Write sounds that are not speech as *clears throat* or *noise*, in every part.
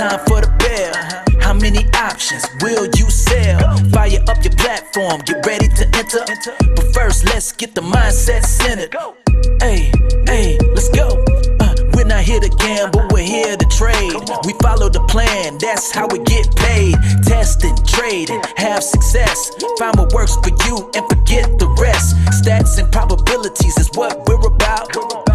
time for the bell. How many options will you sell? Fire up your platform, get ready to enter. But first, let's get the mindset centered. Hey, hey, let's go. Uh, we're not here to gamble, we're here to trade. We follow the plan, that's how we get paid. Testing, trading, have success. Find what works for you and forget the rest. Stats and probabilities is what we're about.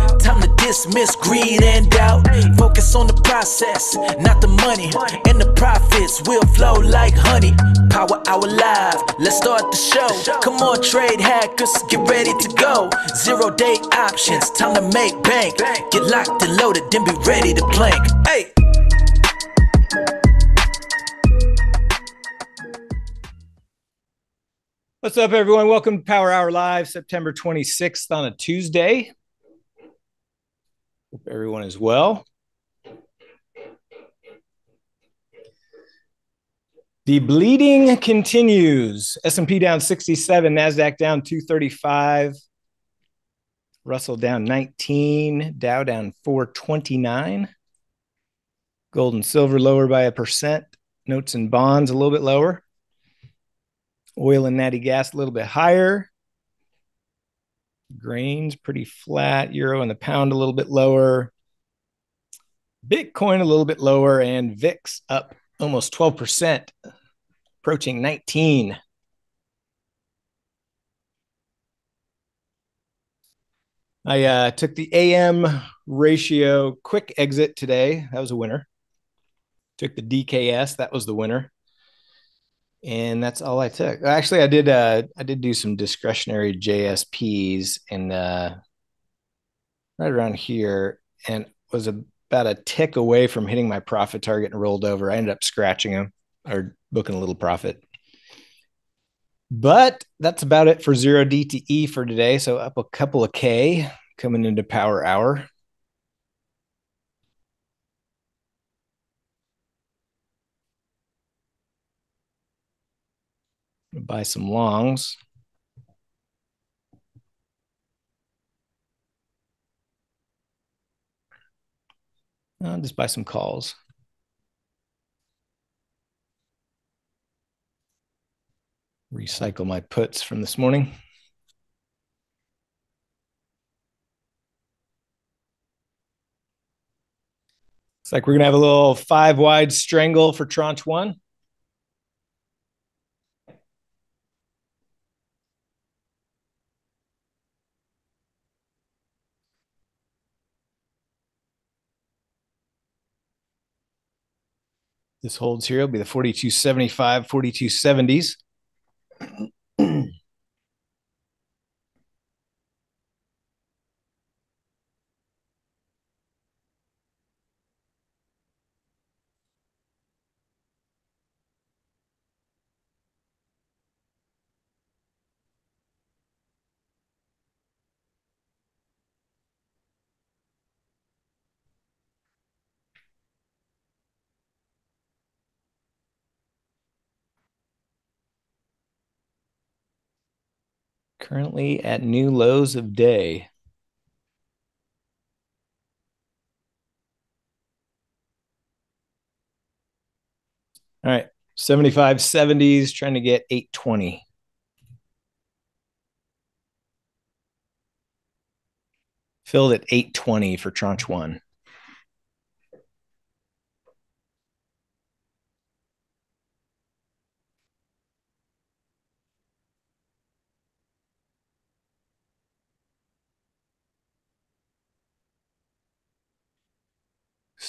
Dismiss greed and doubt. Focus on the process, not the money. And the profits will flow like honey. Power Hour Live, let's start the show. Come on, trade hackers, get ready to go. Zero day options, time to make bank. Get locked and loaded, then be ready to plank. Hey! What's up, everyone? Welcome to Power Hour Live, September 26th on a Tuesday. Hope everyone is well. The bleeding continues. S&P down 67, Nasdaq down 235, Russell down 19, Dow down 429. Gold and silver lower by a percent. Notes and bonds a little bit lower. Oil and natty gas a little bit higher. Grains pretty flat. Euro and the pound a little bit lower. Bitcoin a little bit lower. And VIX up almost 12%, approaching 19. I uh, took the AM ratio quick exit today. That was a winner. Took the DKS. That was the winner and that's all I took. Actually, I did uh I did do some discretionary JSPs and uh right around here and was about a tick away from hitting my profit target and rolled over. I ended up scratching them or booking a little profit. But that's about it for zero DTE for today. So up a couple of K coming into power hour. Buy some longs. I'll just buy some calls. Recycle my puts from this morning. It's like we're going to have a little five wide strangle for tranche one. This holds here. It'll be the 4275, 4270s. Currently at new lows of day. All right, 75 70s, trying to get 820. Filled at 820 for tranche one.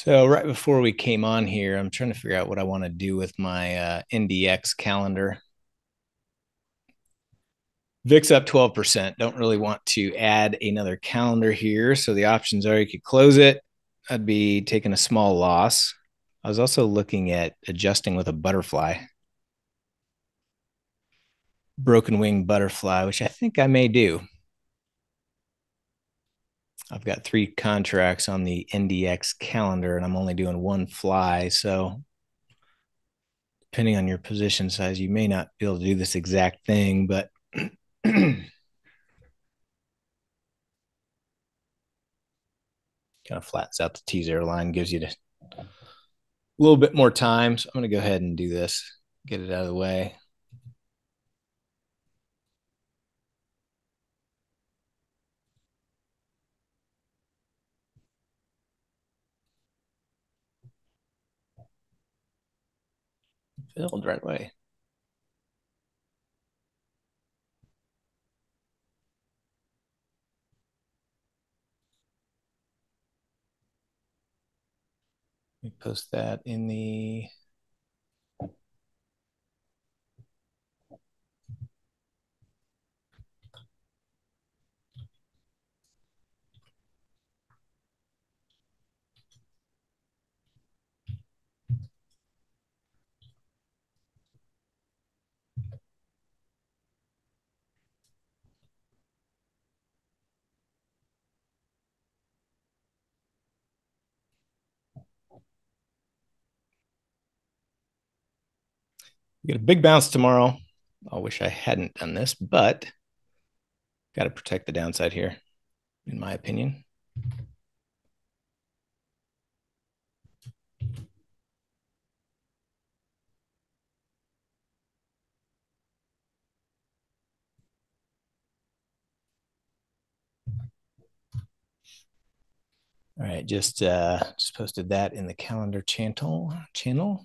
So right before we came on here, I'm trying to figure out what I want to do with my uh, NDX calendar. VIX up 12%. Don't really want to add another calendar here. So the options are you could close it. I'd be taking a small loss. I was also looking at adjusting with a butterfly. Broken wing butterfly, which I think I may do. I've got three contracts on the NDX calendar and I'm only doing one fly. So, depending on your position size, you may not be able to do this exact thing, but *clears throat* kind of flattens out the T zero line, gives you a little bit more time. So I'm going to go ahead and do this, get it out of the way. Filled right away. Let me post that in the We get a big bounce tomorrow. I wish I hadn't done this, but got to protect the downside here, in my opinion. All right, just uh, just posted that in the calendar channel channel.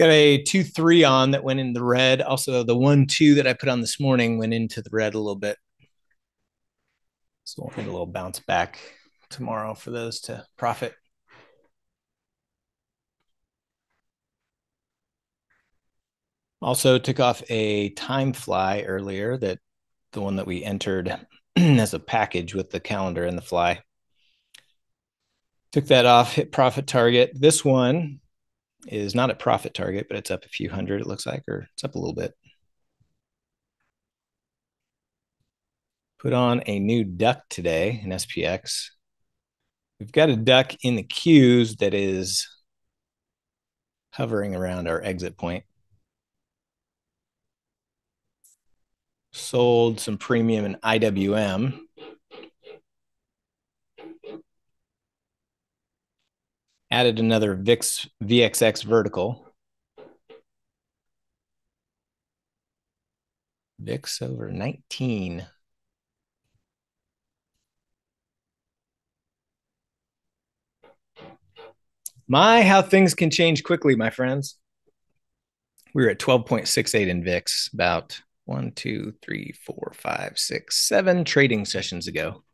Got a two three on that went in the red. Also, the one two that I put on this morning went into the red a little bit. So we'll get a little bounce back tomorrow for those to profit. Also took off a time fly earlier that the one that we entered *clears throat* as a package with the calendar and the fly. Took that off, hit profit target. This one is not at profit target, but it's up a few hundred, it looks like, or it's up a little bit. Put on a new duck today in SPX. We've got a duck in the queues that is hovering around our exit point. Sold some premium in IWM. Added another VIX VXX vertical. VIX over 19. My, how things can change quickly, my friends. We were at 12.68 in VIX about one, two, three, four, five, six, seven trading sessions ago.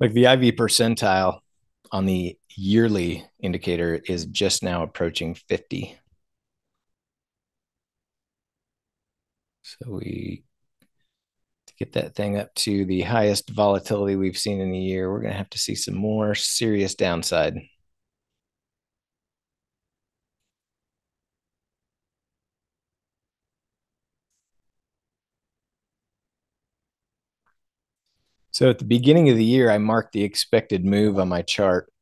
Like the IV percentile on the yearly indicator is just now approaching 50. So we to get that thing up to the highest volatility we've seen in a year, we're going to have to see some more serious downside. So at the beginning of the year, I marked the expected move on my chart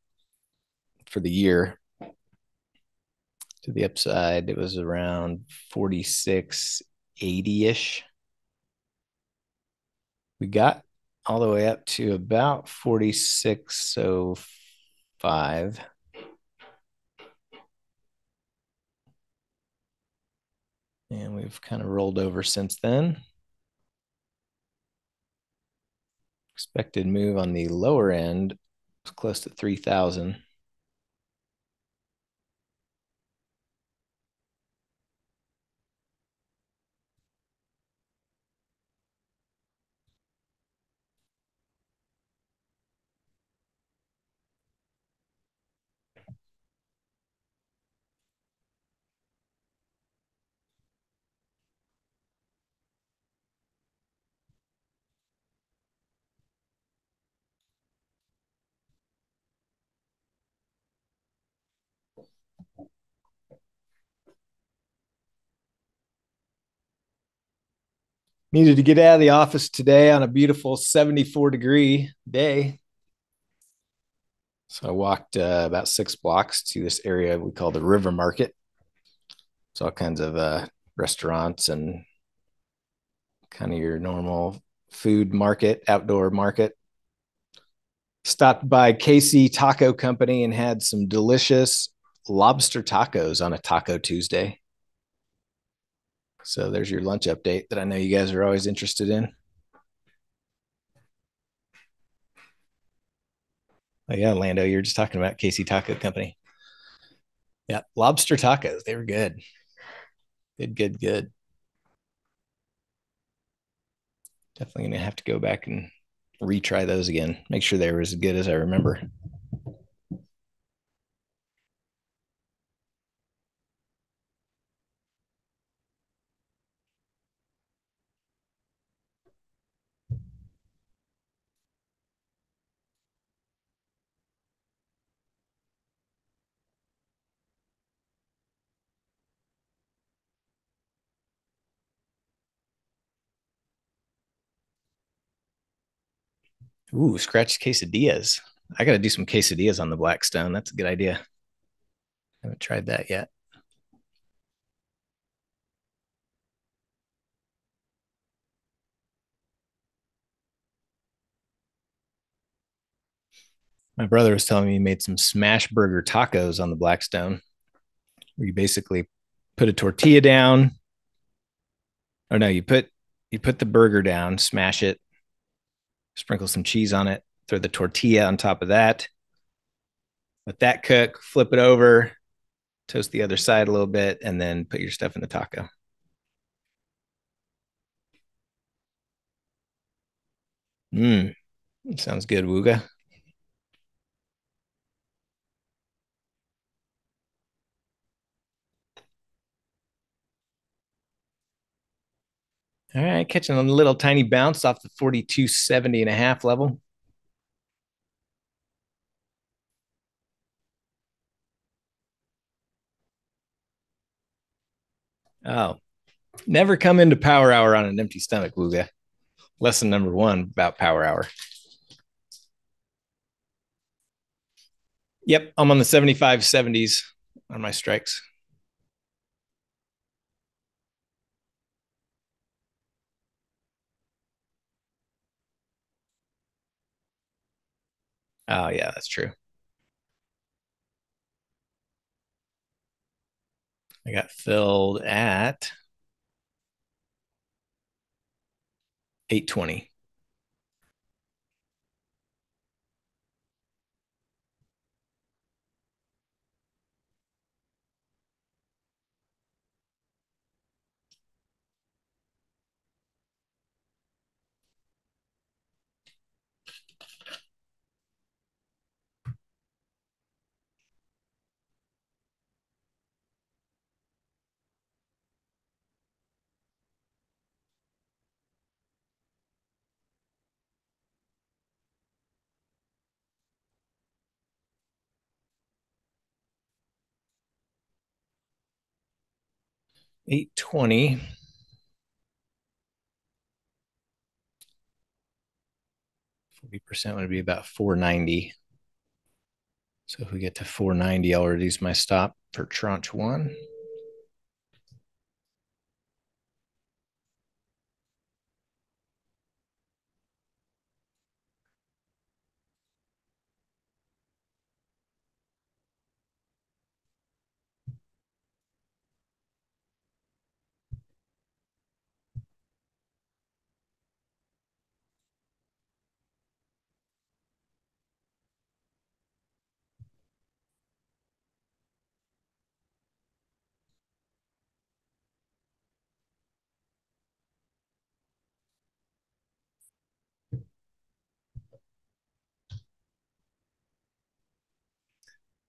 for the year to the upside. It was around 4680 ish. We got all the way up to about 4605 five. And we've kind of rolled over since then. Expected move on the lower end was close to 3,000. Needed to get out of the office today on a beautiful 74 degree day. So I walked uh, about six blocks to this area we call the River Market. It's all kinds of uh, restaurants and kind of your normal food market, outdoor market. Stopped by KC Taco Company and had some delicious lobster tacos on a Taco Tuesday. So there's your lunch update that I know you guys are always interested in. Oh yeah, Lando, you're just talking about KC Taco Company. Yeah, lobster tacos. They were good. Good, good, good. Definitely gonna have to go back and retry those again. Make sure they were as good as I remember. Ooh, scratch quesadillas. I got to do some quesadillas on the Blackstone. That's a good idea. I haven't tried that yet. My brother was telling me he made some smash burger tacos on the Blackstone, where you basically put a tortilla down. Oh no, you put you put the burger down, smash it, sprinkle some cheese on it, throw the tortilla on top of that. Let that cook, flip it over, toast the other side a little bit, and then put your stuff in the taco. Mmm, sounds good, Wooga. All right, catching a little tiny bounce off the 4270 and a half level. Oh, never come into power hour on an empty stomach, Wooga. Lesson number one about power hour. Yep, I'm on the 75 70s on my strikes. Oh, yeah, that's true. I got filled at 820. Eight twenty. Forty percent would be about four ninety. So if we get to four ninety, I'll reduce my stop for tranche one.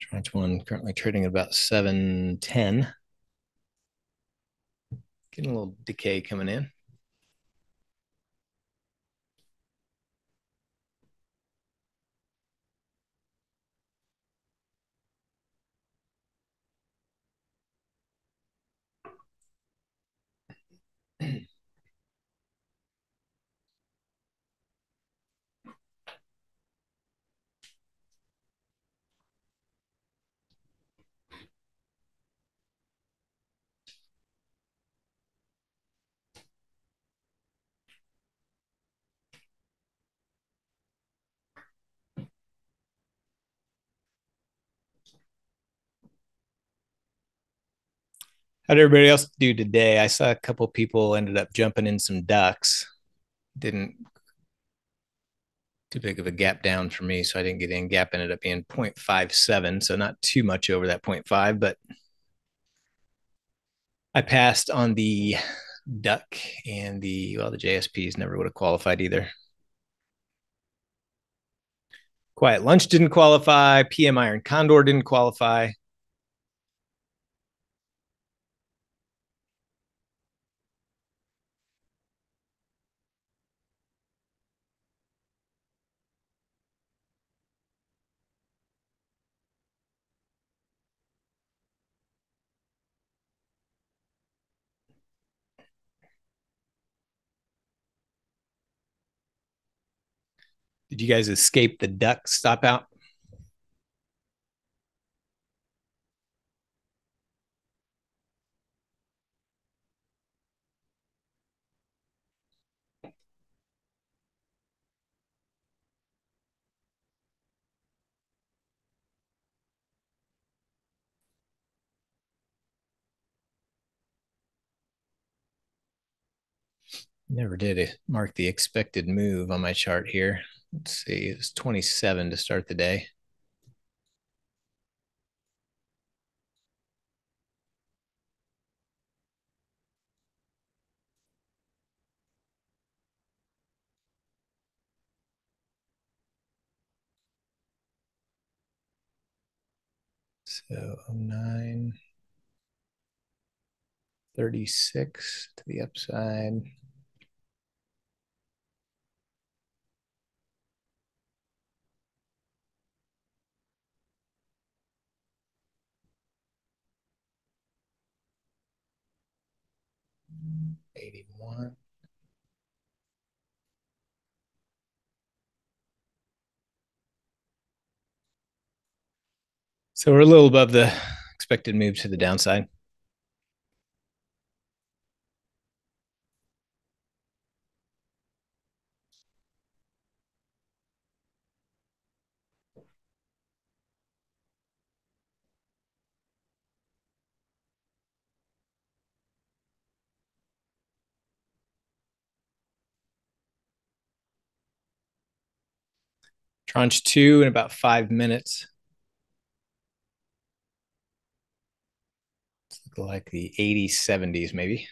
Tranche one currently trading at about 710. Getting a little decay coming in. How did everybody else do today? I saw a couple people ended up jumping in some ducks. Didn't too big of a gap down for me, so I didn't get in. Gap ended up being 0.57, so not too much over that 0.5, but I passed on the duck and the well, the JSPs never would have qualified either. Quiet lunch didn't qualify. PM Iron Condor didn't qualify. Did you guys escape the duck stop out? Never did mark the expected move on my chart here. Let's see, it's 27 to start the day. So 09, 36 to the upside. Eighty-one. So we're a little above the expected move to the downside. Tranche two in about five minutes. like the 80s, 70s, maybe.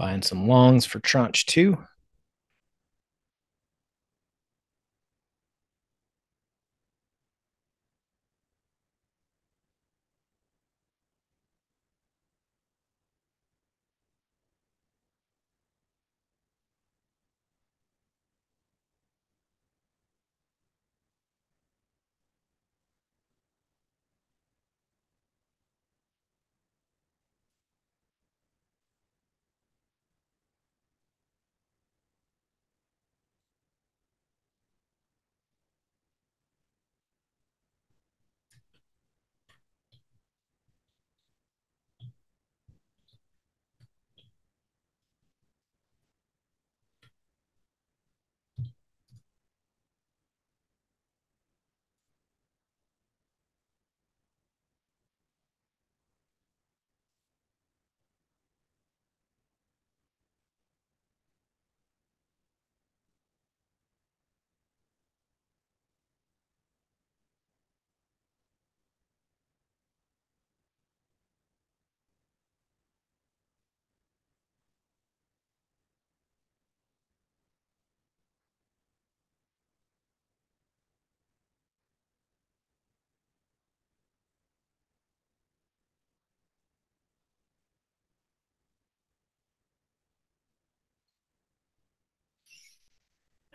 Buying some longs for tranche two.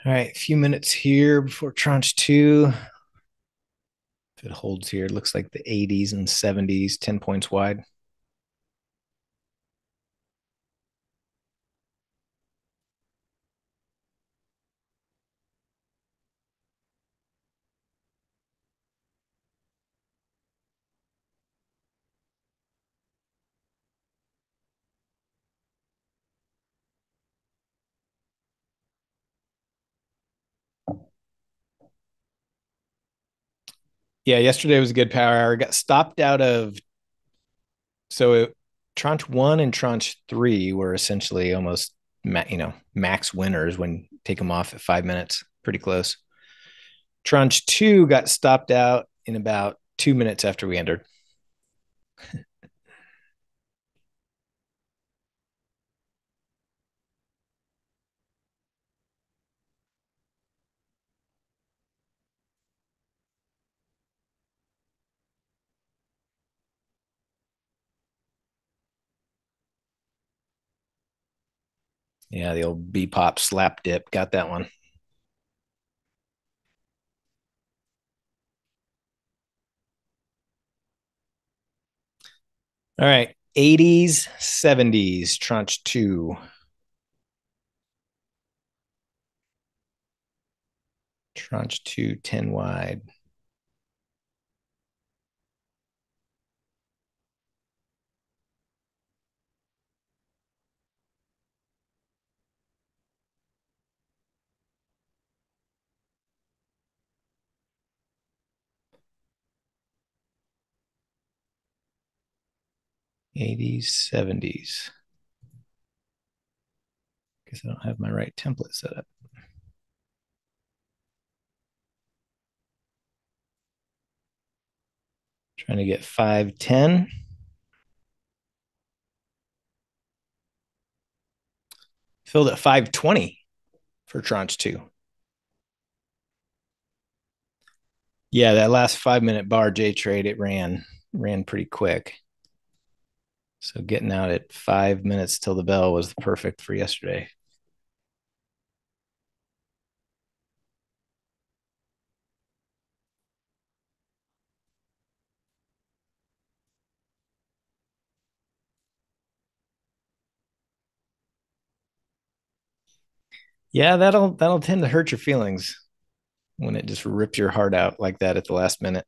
All right, a few minutes here before tranche two. If it holds here, it looks like the 80s and 70s, 10 points wide. Yeah, yesterday was a good power hour. Got stopped out of so it, tranche one and tranche three were essentially almost you know max winners when take them off at five minutes, pretty close. Tranche two got stopped out in about two minutes after we entered. *laughs* Yeah, the old B pop slap dip. Got that one. All right. 80s, 70s, tranche two. Tranche two, 10 wide. Eighties, seventies. Because I don't have my right template set up. Trying to get 510. Filled at 520 for tranche two. Yeah, that last five minute bar J trade, it ran ran pretty quick. So getting out at five minutes till the bell was perfect for yesterday. Yeah, that'll that'll tend to hurt your feelings when it just rips your heart out like that at the last minute.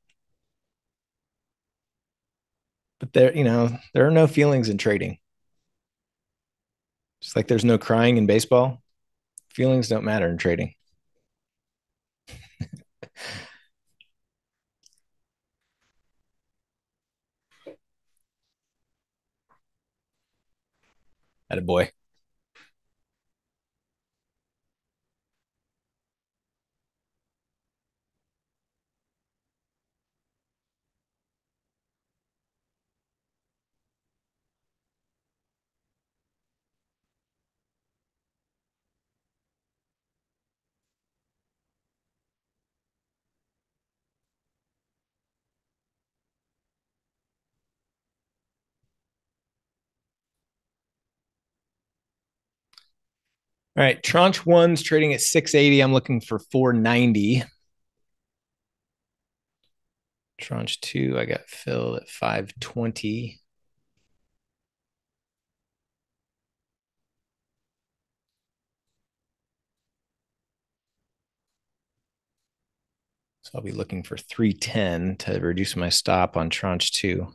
But there, you know, there are no feelings in trading. Just like there's no crying in baseball, feelings don't matter in trading. *laughs* At a boy. All right, tranche one's trading at 680. I'm looking for 490. Tranche two, I got filled at 520. So I'll be looking for 310 to reduce my stop on tranche two.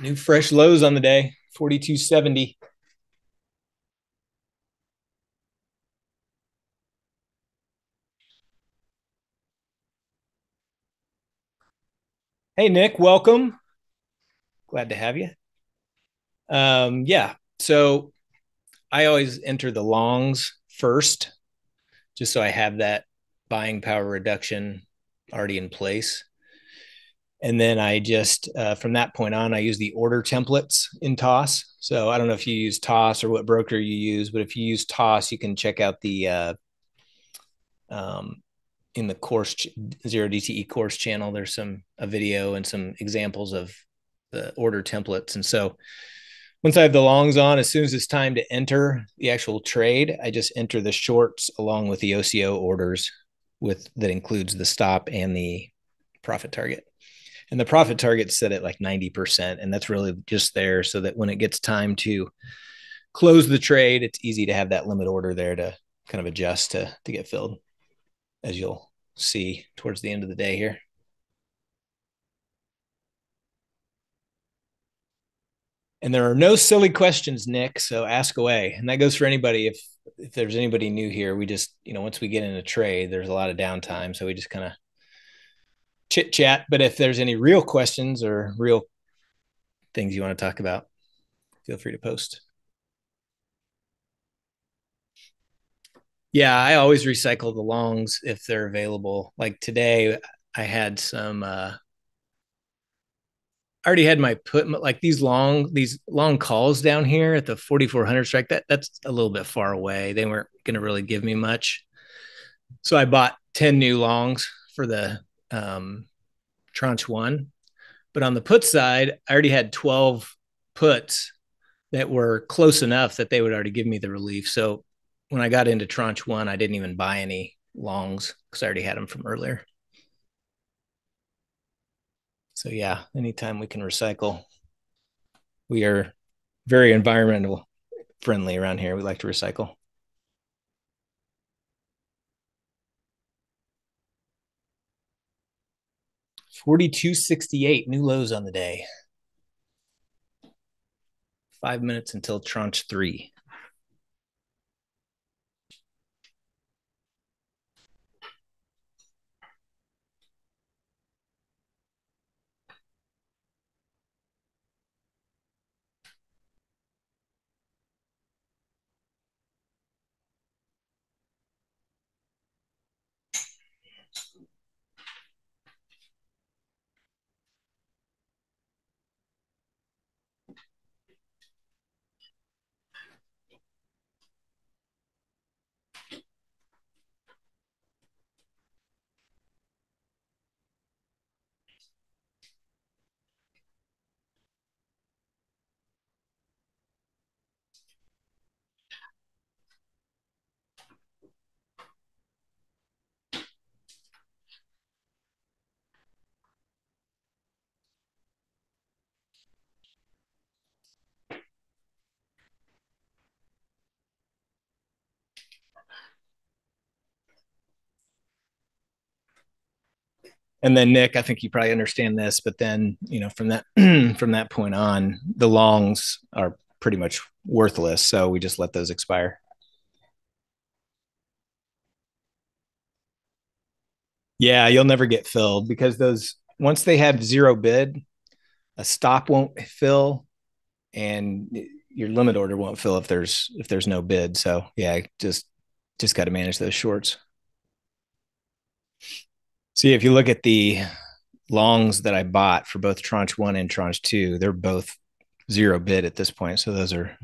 New fresh lows on the day, 4270. Hey, Nick, welcome. Glad to have you. Um, yeah, so I always enter the longs first, just so I have that buying power reduction already in place. And then I just, uh, from that point on, I use the order templates in TOS. So I don't know if you use TOS or what broker you use, but if you use TOS, you can check out the, uh, um, in the course zero DTE course channel, there's some, a video and some examples of the order templates. And so once I have the longs on, as soon as it's time to enter the actual trade, I just enter the shorts along with the OCO orders with that includes the stop and the profit target. And the profit target's set at like 90%. And that's really just there so that when it gets time to close the trade, it's easy to have that limit order there to kind of adjust to, to get filled, as you'll see towards the end of the day here. And there are no silly questions, Nick. So ask away. And that goes for anybody. If if there's anybody new here, we just, you know, once we get in a trade, there's a lot of downtime. So we just kind of chit chat. But if there's any real questions or real things you want to talk about, feel free to post. Yeah, I always recycle the longs if they're available. Like today, I had some uh, I already had my put like these long these long calls down here at the 4400 strike that that's a little bit far away they weren't going to really give me much so i bought 10 new longs for the um, tranche one but on the put side i already had 12 puts that were close enough that they would already give me the relief so when i got into tranche one i didn't even buy any longs because i already had them from earlier so yeah, anytime we can recycle, we are very environmental friendly around here. We like to recycle. Forty-two sixty-eight new lows on the day. Five minutes until tranche three. And then Nick, I think you probably understand this, but then you know from that *clears throat* from that point on, the longs are pretty much worthless. So we just let those expire. Yeah, you'll never get filled because those once they have zero bid, a stop won't fill, and your limit order won't fill if there's if there's no bid. So yeah, just just got to manage those shorts. See, if you look at the longs that I bought for both tranche one and tranche two, they're both zero bid at this point. So those are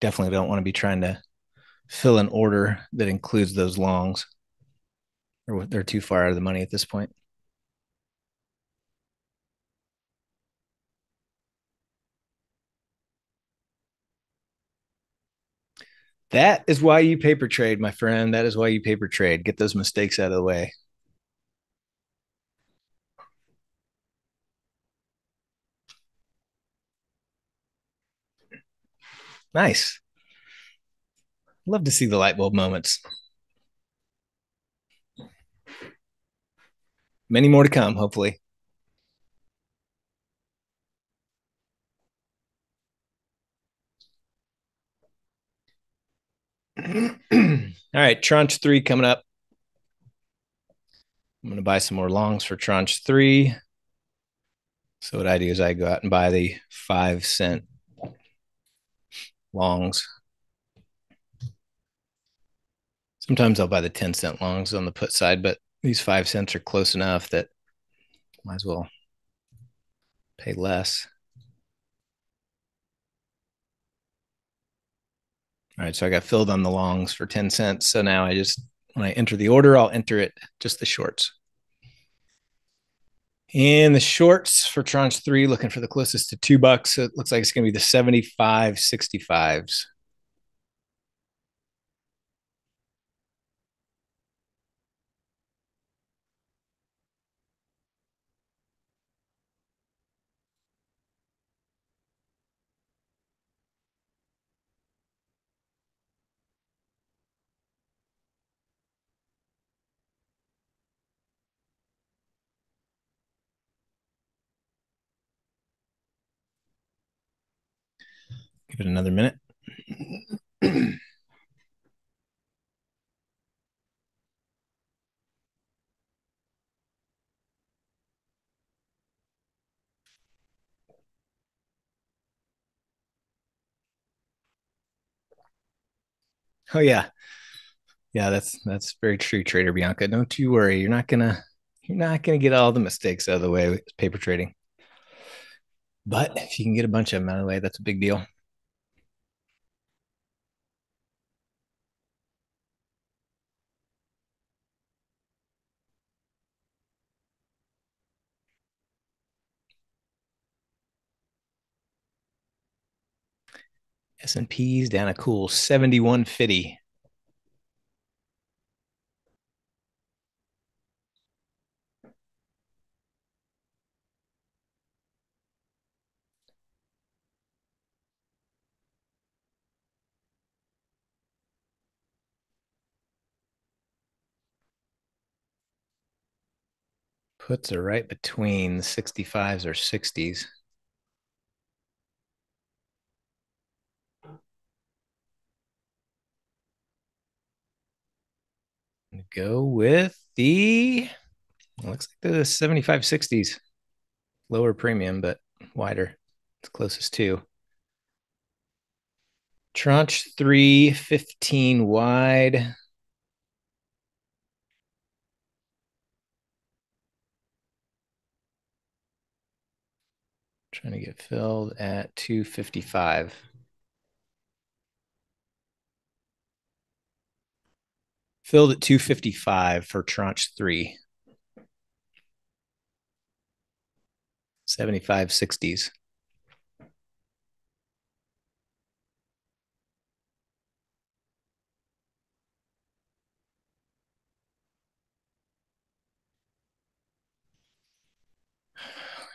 definitely don't want to be trying to fill an order that includes those longs. Or they're too far out of the money at this point. That is why you paper trade, my friend. That is why you paper trade. Get those mistakes out of the way. Nice. Love to see the light bulb moments. Many more to come, hopefully. *clears throat* All right, tranche three coming up. I'm going to buy some more longs for tranche three. So, what I do is I go out and buy the five cent longs. Sometimes I'll buy the 10 cent longs on the put side, but these five cents are close enough that might as well pay less. All right, so I got filled on the longs for 10 cents. So now I just, when I enter the order, I'll enter it just the shorts. And the shorts for tranche three, looking for the closest to two bucks. It looks like it's going to be the 75 65s. Give it another minute. *clears throat* oh yeah. Yeah, that's that's very true, Trader Bianca. Don't you worry. You're not gonna you're not gonna get all the mistakes out of the way with paper trading. But if you can get a bunch of them out of the way, that's a big deal. S&P's down a cool 7150. Puts are right between 65s or 60s. Go with the looks like the 75 60s. Lower premium, but wider. It's closest to. Tranche three, 15 wide. Trying to get filled at 255. Filled at 255 for tranche three. 75 60s.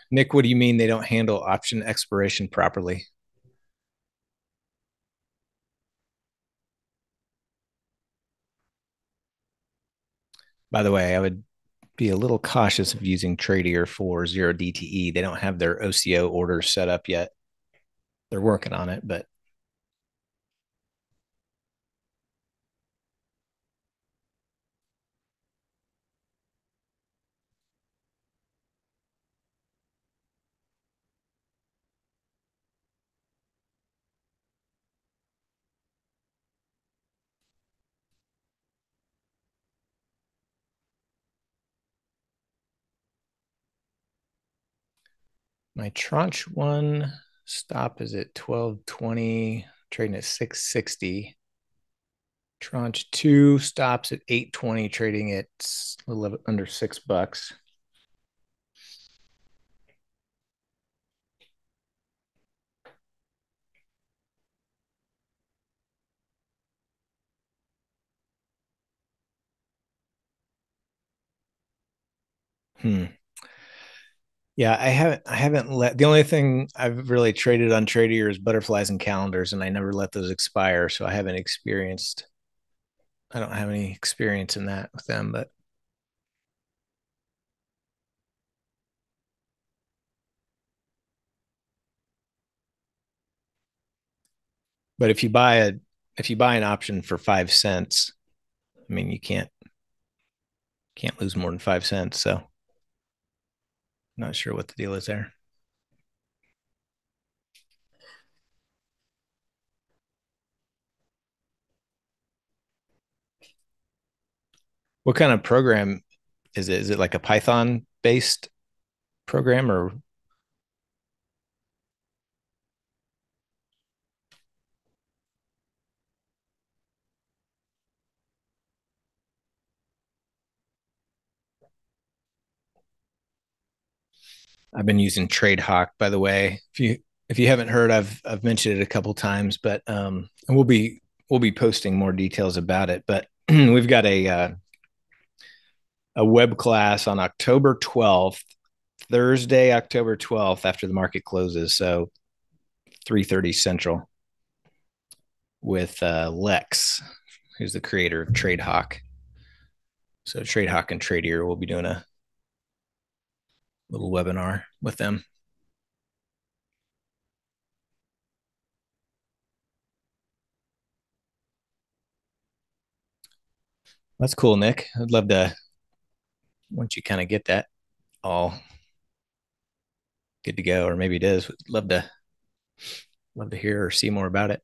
Nick, what do you mean they don't handle option expiration properly? By the way, I would be a little cautious of using Tradier for zero DTE. They don't have their OCO order set up yet. They're working on it, but My tranche one stop is at 1220, trading at 660. Tranche two stops at 820, trading at a little under six bucks. Hmm. Yeah, I haven't I haven't let the only thing I've really traded on Tradier is butterflies and calendars, and I never let those expire. So I haven't experienced I don't have any experience in that with them, but but if you buy a if you buy an option for five cents, I mean, you can't can't lose more than five cents. So, not sure what the deal is there. What kind of program is it? Is it like a Python based program or I've been using TradeHawk, by the way. If you if you haven't heard, I've I've mentioned it a couple times, but um, and we'll be we'll be posting more details about it. But *clears throat* we've got a uh, a web class on October twelfth, Thursday, October twelfth, after the market closes, so three thirty Central, with uh, Lex, who's the creator of TradeHawk. So TradeHawk and Tradier will be doing a little webinar with them. That's cool, Nick. I'd love to once you kind of get that all good to go, or maybe it is. Love to love to hear or see more about it.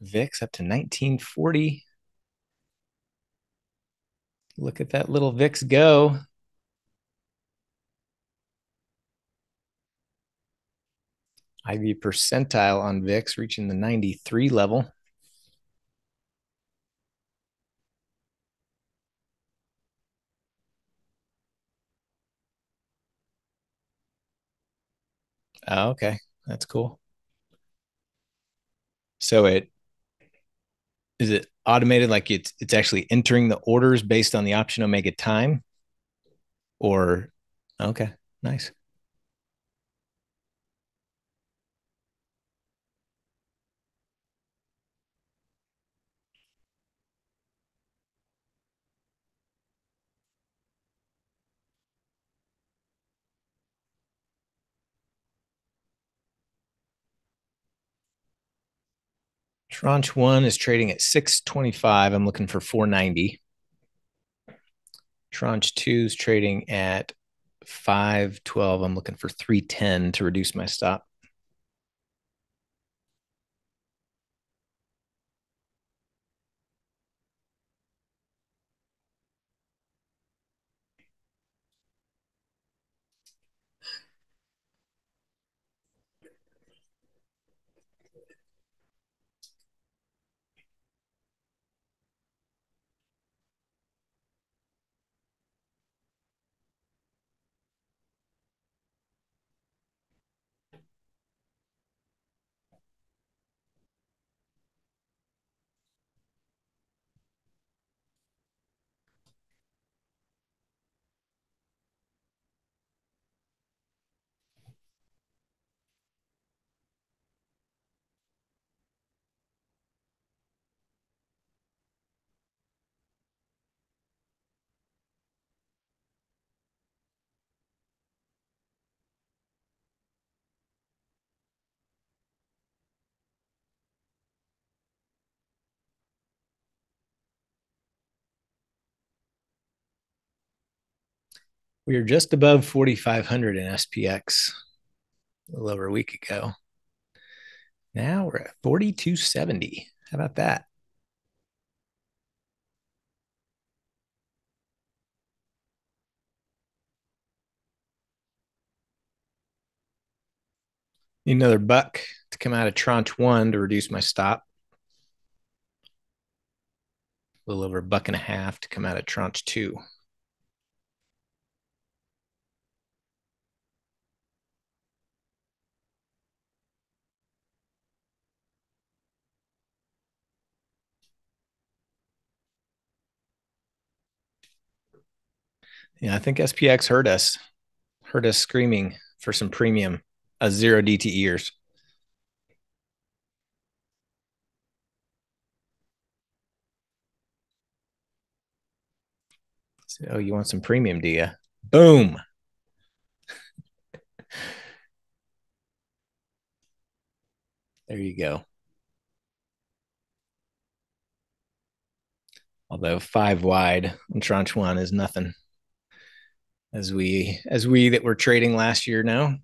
VIX up to 1940. Look at that little VIX go. IV percentile on VIX reaching the 93 level. Oh, okay. That's cool. So it is it automated? Like it's it's actually entering the orders based on the option omega time? Or okay nice Tranche one is trading at 625. I'm looking for 490. Tranche two is trading at 512. I'm looking for 310 to reduce my stop. We are just above 4,500 in SPX a little over a week ago. Now we're at 4,270. How about that? Need another buck to come out of tranche one to reduce my stop. A little over a buck and a half to come out of tranche two. Yeah, I think SPX heard us, heard us screaming for some premium, a zero DT ears. So, oh, you want some premium, do you? Boom. *laughs* there you go. Although five wide on tranche one is nothing. As we as we that were trading last year know.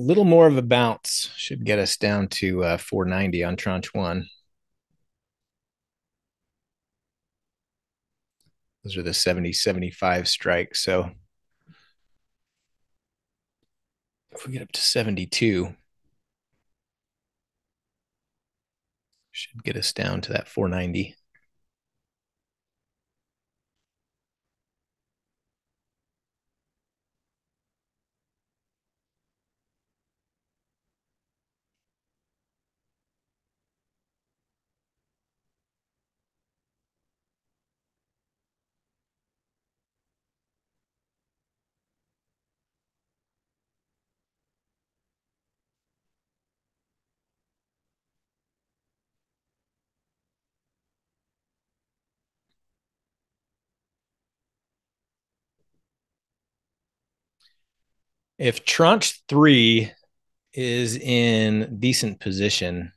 Little more of a bounce should get us down to uh, 490 on tranche one. Those are the 70 75 strikes. So if we get up to 72, should get us down to that 490. If tranche three is in decent position,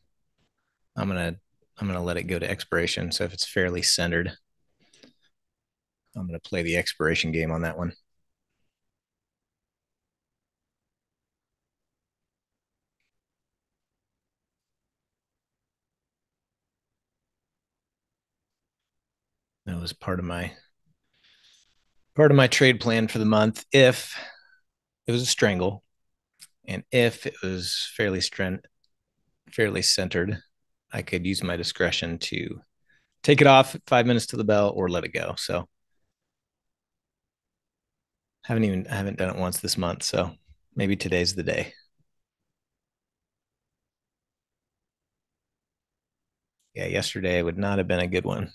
I'm gonna I'm gonna let it go to expiration. So if it's fairly centered, I'm gonna play the expiration game on that one. That was part of my part of my trade plan for the month. If it was a strangle, and if it was fairly strength, fairly centered, I could use my discretion to take it off five minutes to the bell or let it go. So haven't even I haven't done it once this month, so maybe today's the day. Yeah, yesterday would not have been a good one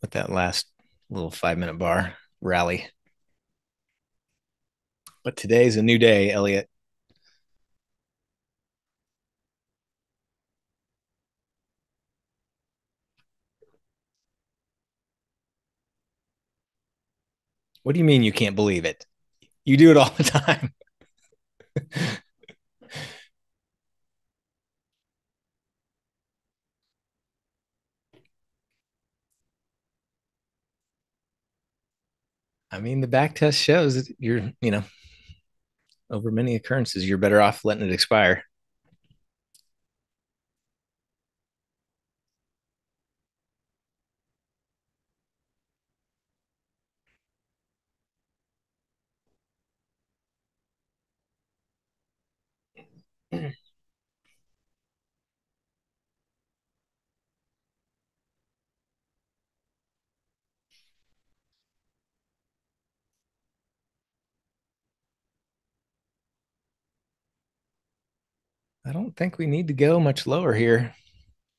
with that last little five minute bar rally. But today's a new day, Elliot. What do you mean you can't believe it? You do it all the time. *laughs* I mean, the back test shows that you're, you know, over many occurrences, you're better off letting it expire. *clears throat* I don't think we need to go much lower here,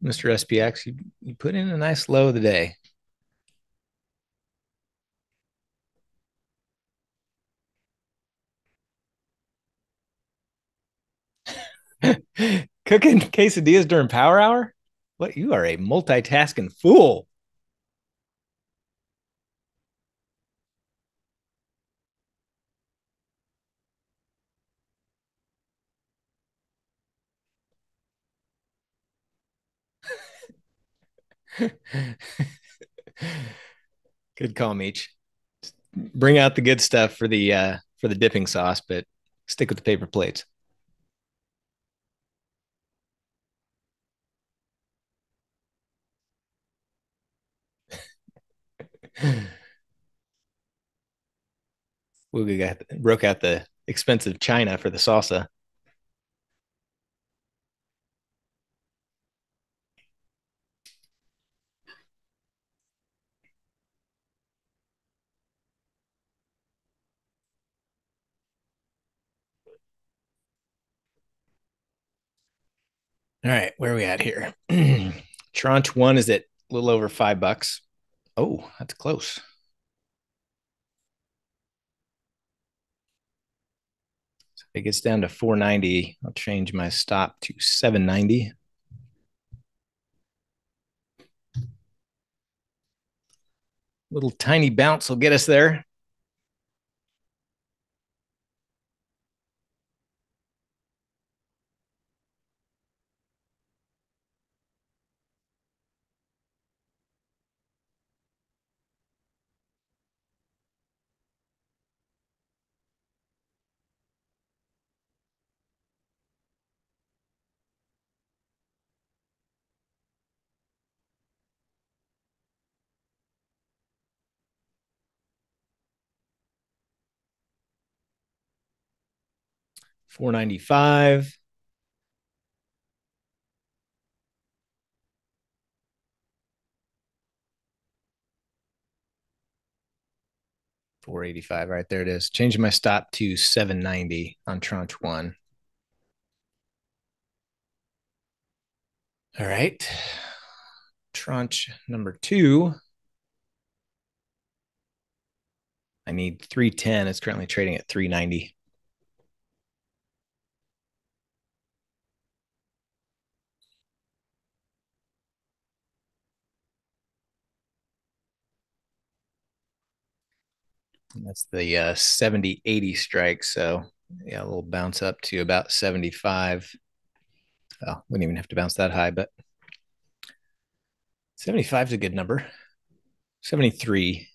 Mr. SPX. You, you put in a nice low of the day. Cooking quesadillas during power hour? What? You are a multitasking fool. *laughs* good call, Meech. Bring out the good stuff for the uh, for the dipping sauce, but stick with the paper plates. *laughs* we got broke out the expensive china for the salsa. All right, where are we at here? *clears throat* Tranche one is at a little over five bucks. Oh, that's close. So if it gets down to 490, I'll change my stop to 790. Little tiny bounce will get us there. Four ninety five. Four eighty five. Right there it is. Changing my stop to seven ninety on tranche one. All right. Tranche number two. I need 310. It's currently trading at 390. That's the uh, 70 80 strike. So, yeah, a little bounce up to about 75. Oh, wouldn't even have to bounce that high, but 75 is a good number. 73.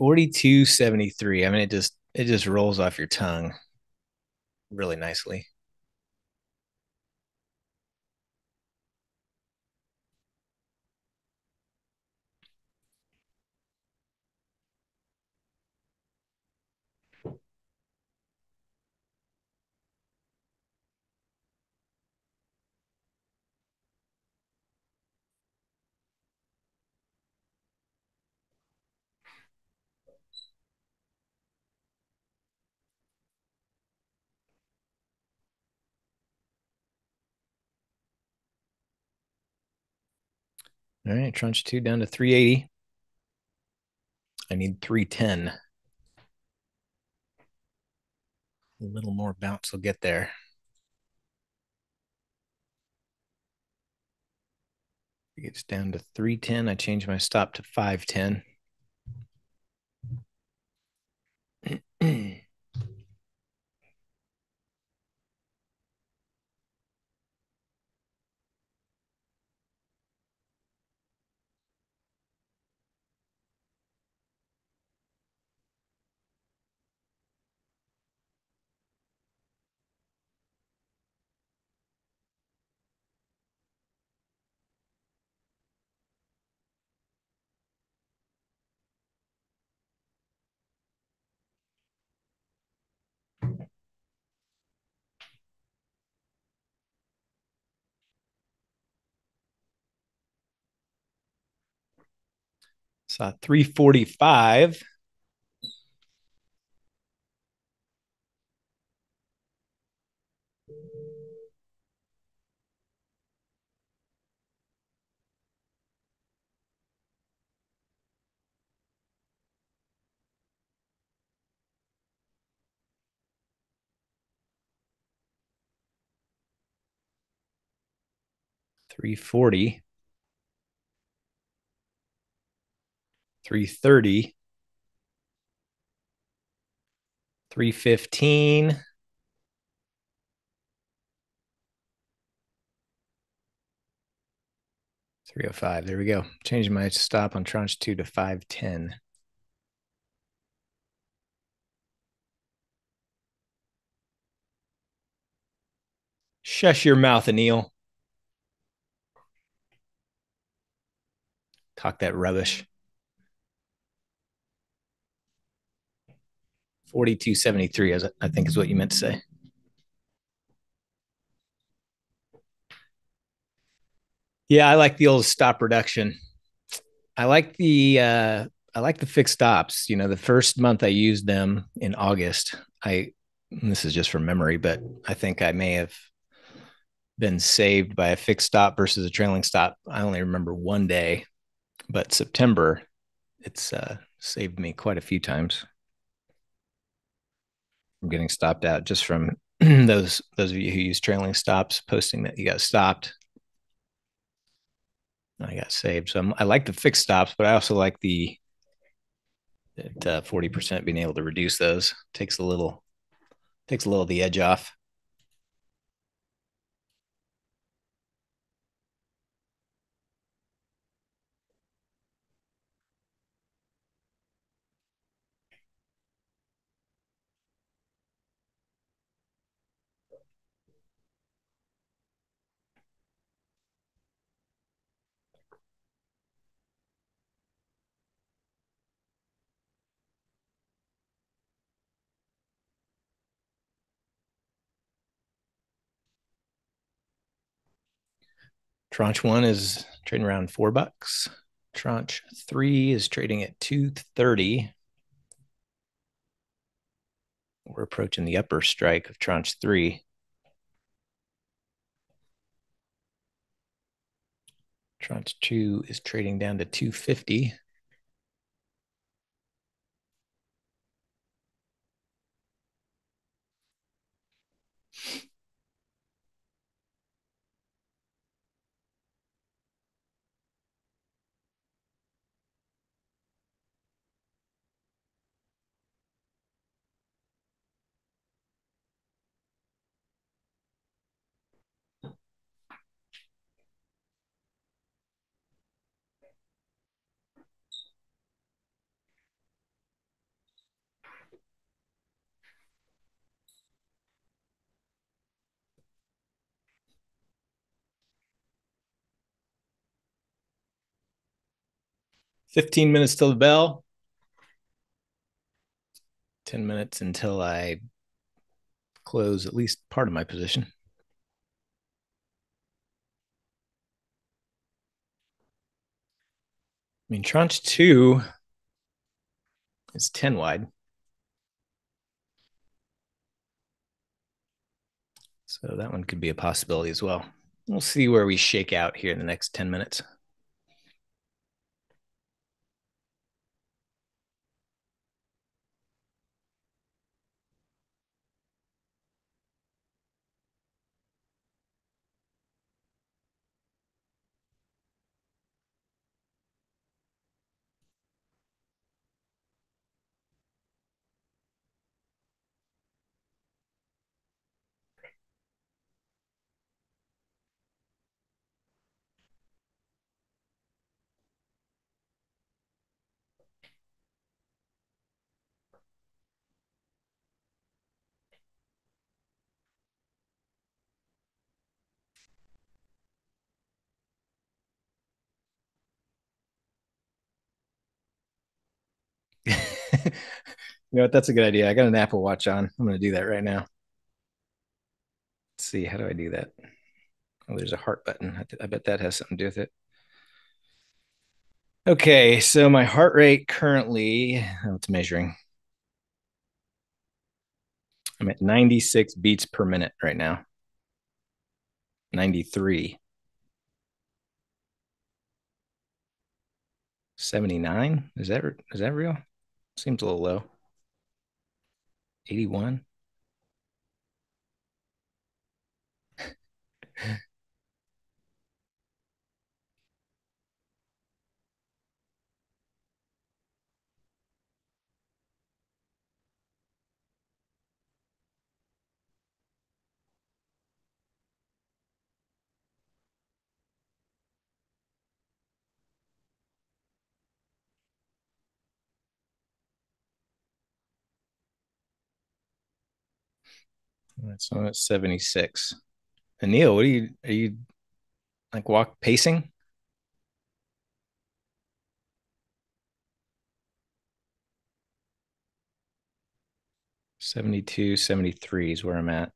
Forty-two seventy-three. I mean, it just it just rolls off your tongue really nicely. All right, tranche two down to 380. I need 310. A little more bounce will get there. It gets down to 310. I change my stop to 510. *clears throat* Uh, Saw 345. Three forty. 330, 315. Three oh five. There we go. Changing my stop on tranche two to five ten. Shush your mouth, Anil. talk that rubbish. 4273, as I think is what you meant to say. Yeah, I like the old stop reduction. I like the uh I like the fixed stops. You know, the first month I used them in August, I this is just from memory, but I think I may have been saved by a fixed stop versus a trailing stop. I only remember one day, but September, it's uh, saved me quite a few times. I'm getting stopped out just from *clears throat* those those of you who use trailing stops posting that you got stopped. I got saved. So I'm, i like the fixed stops, but I also like the at uh, 40% being able to reduce those takes a little takes a little of the edge off. Tranche one is trading around four bucks. Tranche three is trading at 230. We're approaching the upper strike of tranche three. Tranche two is trading down to 250. 15 minutes till the bell. 10 minutes until I close at least part of my position. I mean, tranche two is 10 wide. So that one could be a possibility as well. We'll see where we shake out here in the next 10 minutes. you know what? That's a good idea. I got an Apple Watch on. I'm going to do that right now. Let's see. How do I do that? Oh, there's a heart button. I, I bet that has something to do with it. Okay, so my heart rate currently, oh, it's measuring. I'm at 96 beats per minute right now. 93. 79? Is that is that real? Seems a little low. 81. *laughs* All right, so I'm at 76. And Neil, what are you are you like walk pacing? Seventy-two, seventy-three is where I'm at.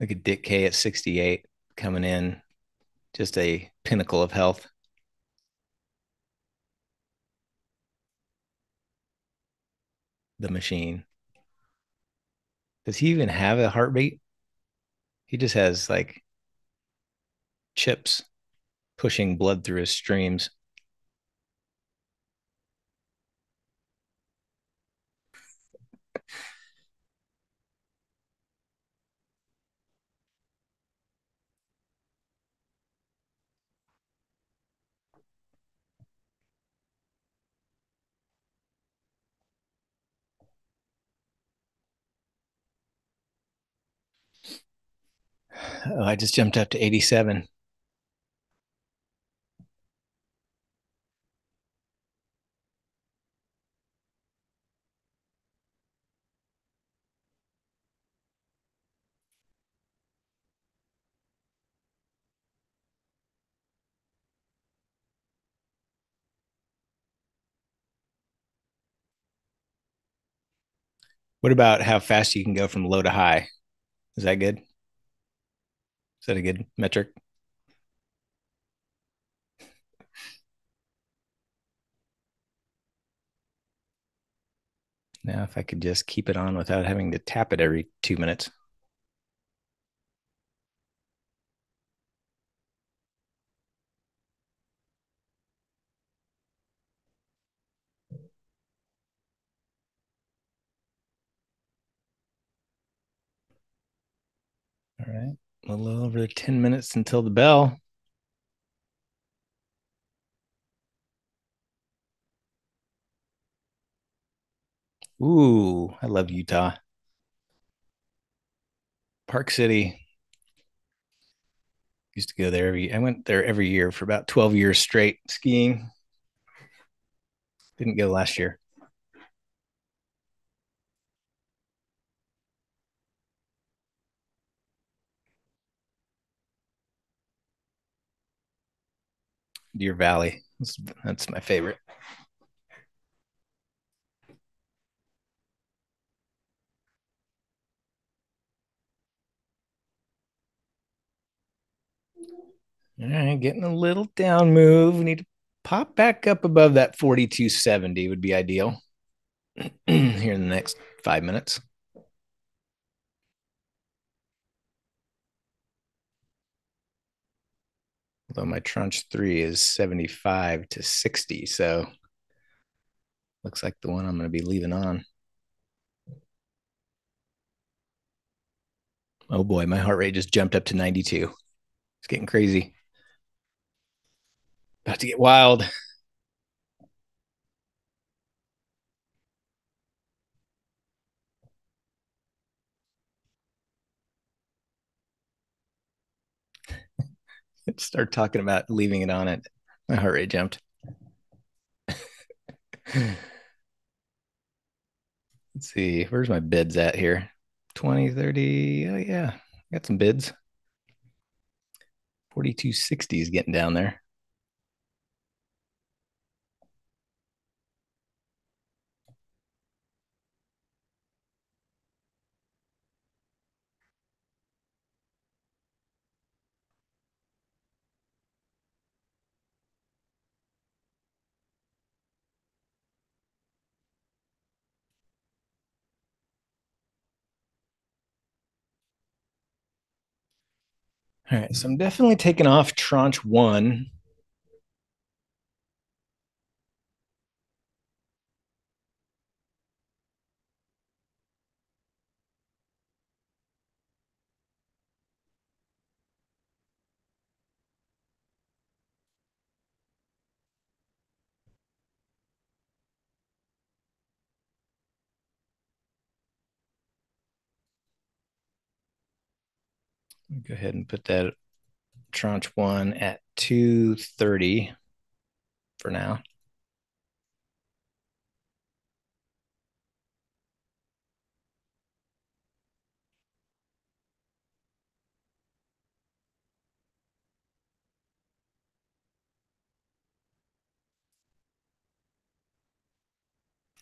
Look at Dick K at 68 coming in, just a pinnacle of health. The machine. Does he even have a heartbeat? He just has like chips pushing blood through his streams. Oh, I just jumped up to 87. What about how fast you can go from low to high? Is that good? Is that a good metric? Now, if I could just keep it on without having to tap it every two minutes. All right. A little over 10 minutes until the bell. Ooh, I love Utah. Park City. Used to go there every I went there every year for about 12 years straight skiing. Didn't go last year. Deer Valley. That's, that's my favorite. All right, getting a little down move. We need to pop back up above that 4270 would be ideal *clears throat* here in the next five minutes. Although my tranche three is 75 to 60. So looks like the one I'm going to be leaving on. Oh boy, my heart rate just jumped up to 92. It's getting crazy. About to get wild. *laughs* Start talking about leaving it on it. My heart rate jumped. *laughs* Let's see, where's my bids at here? 20, 30. Oh, yeah, got some bids. 4260 is getting down there. All right, so I'm definitely taking off tranche one. Go ahead and put that tranche one at 230 for now.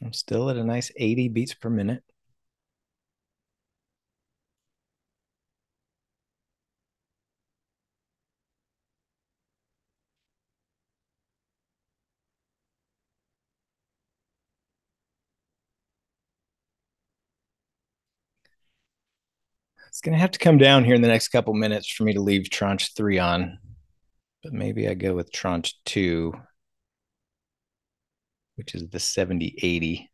I'm still at a nice 80 beats per minute. It's going to have to come down here in the next couple minutes for me to leave tranche three on. But maybe I go with tranche two, which is the 70 80.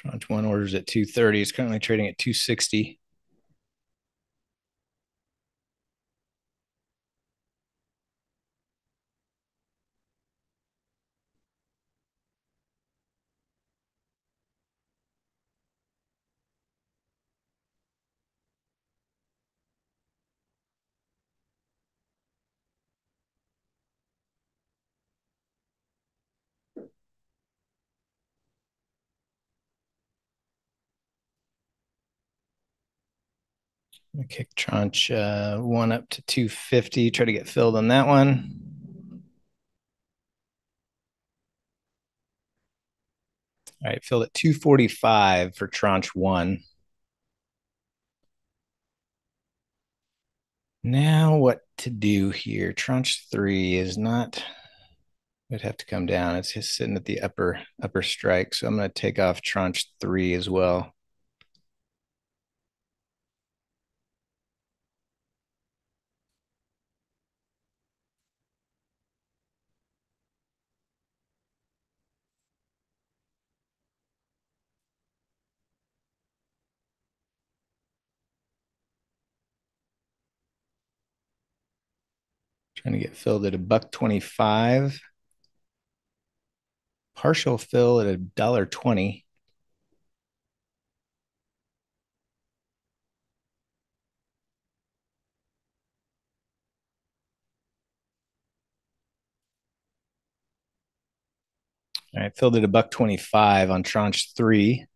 Tranche one orders at 230. It's currently trading at 260. Kick tranche uh, one up to 250, try to get filled on that one. All right, filled at 245 for tranche one. Now what to do here? Tranche three is not, It'd have to come down. It's just sitting at the upper upper strike. So I'm going to take off tranche three as well. Trying to get filled at a buck 25. Partial fill at a dollar 20. All right, filled at a buck 25 on tranche three.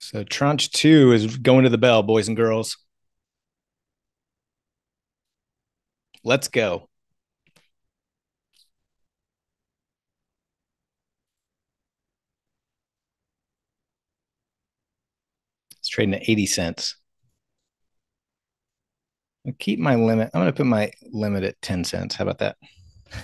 So tranche two is going to the bell, boys and girls. Let's go. It's trading at 80 cents. I'll keep my limit. I'm going to put my limit at 10 cents. How about that? *laughs*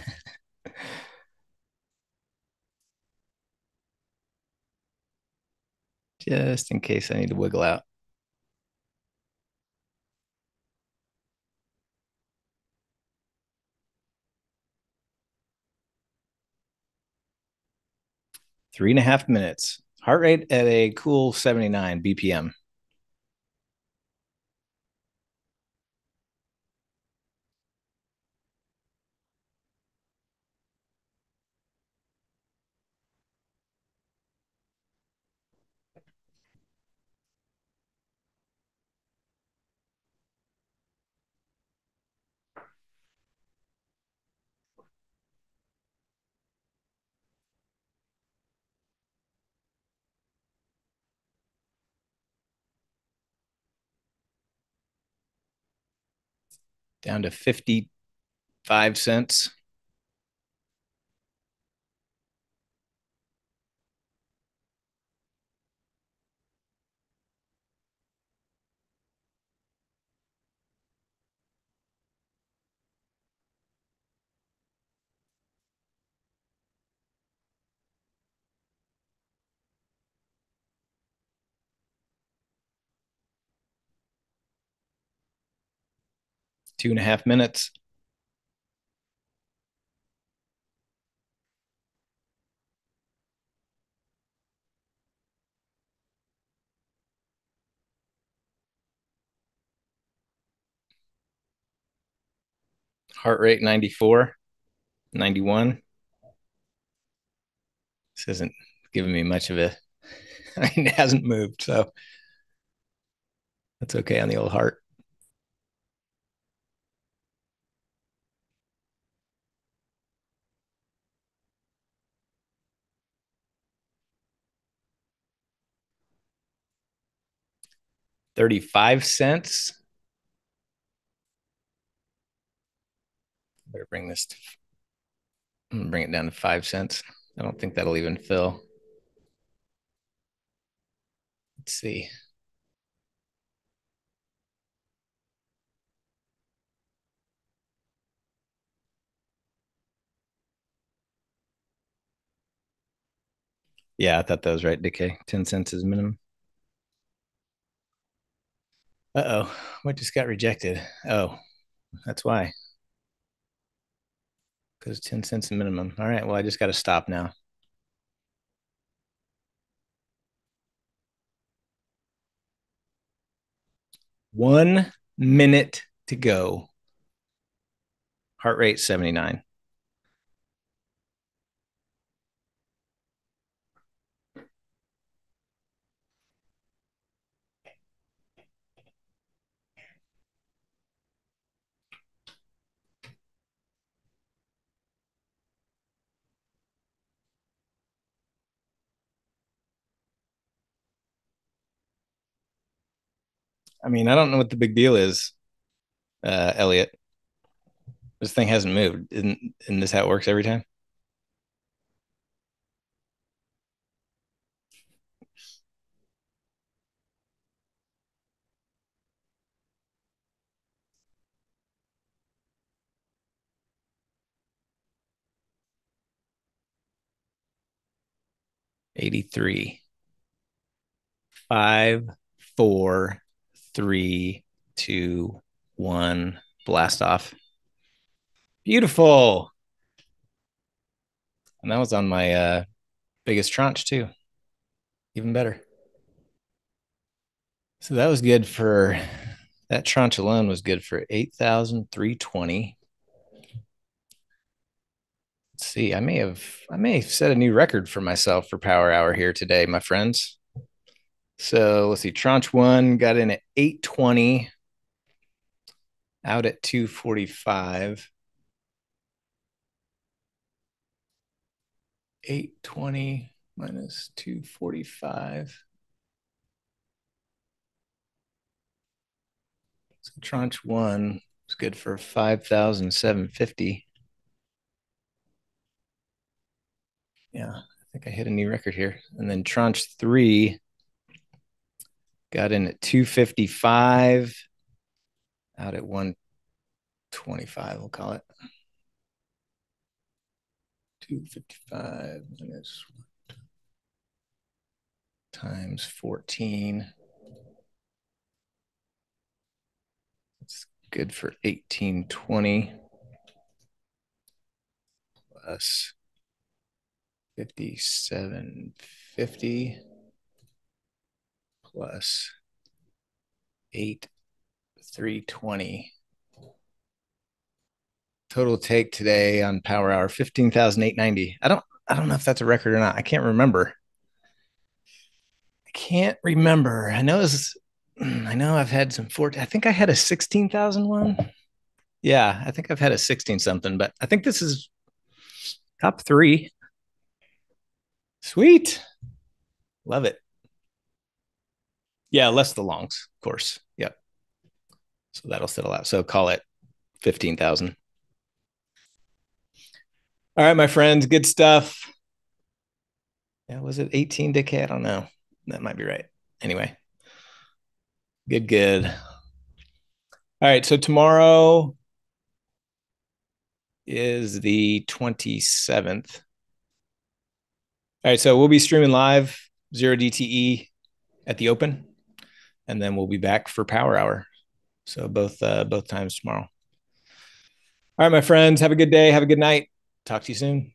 Just in case I need to wiggle out. Three and a half minutes. Heart rate at a cool 79 BPM. Down to 55 cents. Two and a half minutes. Heart rate 94, 91. This isn't giving me much of a, *laughs* it hasn't moved. So that's okay on the old heart. Thirty-five cents. Better bring this to, bring it down to five cents. I don't think that'll even fill. Let's see. Yeah, I thought that was right, DK. 10 cents is minimum. Uh-oh, what just got rejected? Oh, that's why. Because 10 cents a minimum. All right, well, I just got to stop now. One minute to go. Heart rate 79. I mean, I don't know what the big deal is, uh, Elliot. This thing hasn't moved. Isn't, isn't this how it works every time? Eighty-three. Five, four, three, two, one, blast off. Beautiful. And that was on my uh, biggest tranche too. Even better. So that was good for that tranche alone was good for 8,320. Let's see, I may have I may have set a new record for myself for power hour here today, my friends. So let's see, tranche one got in at 820, out at 245. 820 minus 245. So tranche one is good for 5,750. Yeah, I think I hit a new record here. And then tranche three Got in at 255, out at 125, we'll call it. 255 minus times 14. It's good for 1820 plus 5750 plus 8 320 total take today on power hour 15,890 I don't I don't know if that's a record or not. I can't remember. I can't remember. I know it's I know I've had some 14 I think I had a 16,000 one. Yeah I think I've had a 16 something but I think this is top 3 sweet. Love it yeah, less the longs, of course. Yep. So that'll settle out. So call it 15,000. All right, my friends, good stuff. Yeah, was it 18 decay? I don't know. That might be right. Anyway, good, good. All right, so tomorrow is the 27th. All right, so we'll be streaming live zero DTE at the open and then we'll be back for Power Hour. So both uh, both times tomorrow. All right, my friends, have a good day. Have a good night. Talk to you soon.